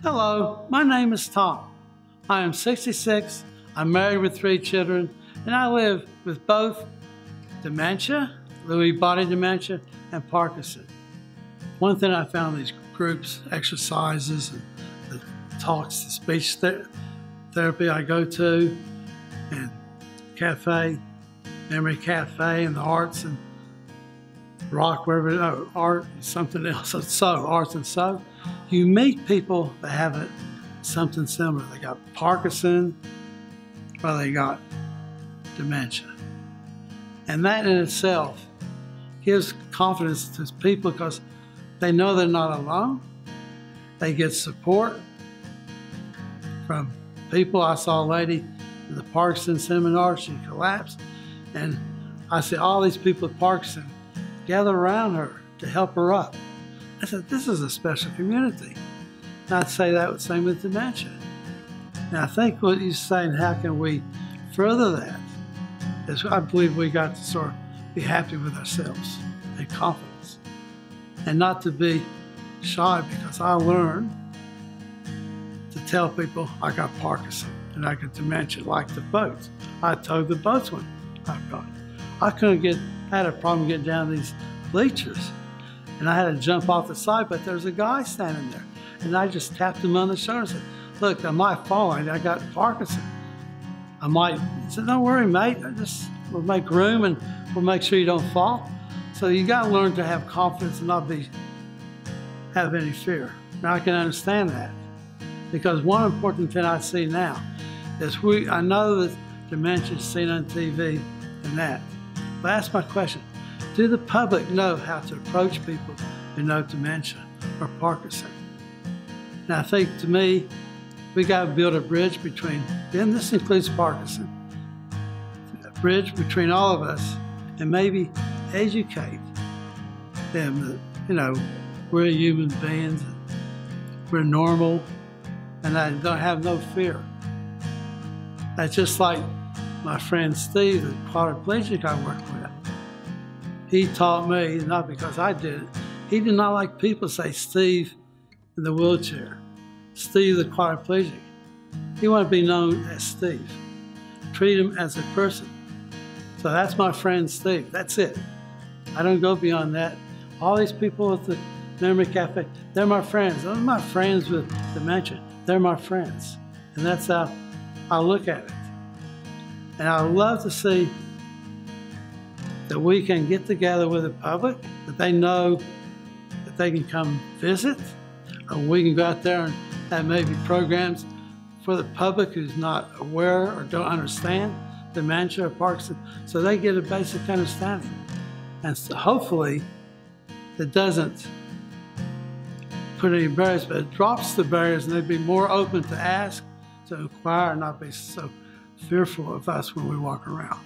Hello, my name is Tom. I am 66, I'm married with three children, and I live with both dementia, Lewy body dementia, and Parkinson. One thing I found these groups, exercises, and the talks, the speech ther therapy I go to, and cafe, memory cafe, and the arts and rock, wherever, no, uh, art, something else, so, arts and so. You meet people that have it, something similar. They got Parkinson, or they got dementia. And that in itself gives confidence to people because they know they're not alone. They get support from people. I saw a lady in the Parkinson seminar, she collapsed. And I see all these people with Parkinson gather around her to help her up. I said, this is a special community. And I'd say that the same with dementia. And I think what you're saying, how can we further that? Is I believe we got to sort of be happy with ourselves and confidence. And not to be shy because I learned to tell people I got Parkinson and I got dementia like the boats. I towed the boats when I got. I couldn't get, I had a problem getting down these bleachers and I had to jump off the side, but there's a guy standing there. And I just tapped him on the shoulder and said, look, I might fall. I got Parkinson. I might, he said, don't worry, mate. I just, we'll make room and we'll make sure you don't fall. So you got to learn to have confidence and not be, have any fear. Now I can understand that because one important thing I see now is we, I know that dementia is seen on TV and that. Ask my question, do the public know how to approach people who know dementia or Parkinson? Now, I think to me, we got to build a bridge between, and this includes Parkinson, a bridge between all of us and maybe educate them that, you know, we're human beings, we're normal, and I don't have no fear. That's just like my friend Steve, the quadriplegic I work with he taught me, not because I did it, he did not like people say Steve in the wheelchair, Steve the quadriplegic. He wanted to be known as Steve. Treat him as a person. So that's my friend Steve. That's it. I don't go beyond that. All these people at the Memory Cafe, they're my friends. They're my friends with dementia. They're my friends. And that's how I look at it. And I love to see that we can get together with the public, that they know that they can come visit, or we can go out there and have maybe programs for the public who's not aware or don't understand dementia or Parkinson, so they get a basic understanding. And so hopefully it doesn't put any barriers, but it drops the barriers and they'd be more open to ask, to inquire, and not be so fearful of us when we walk around.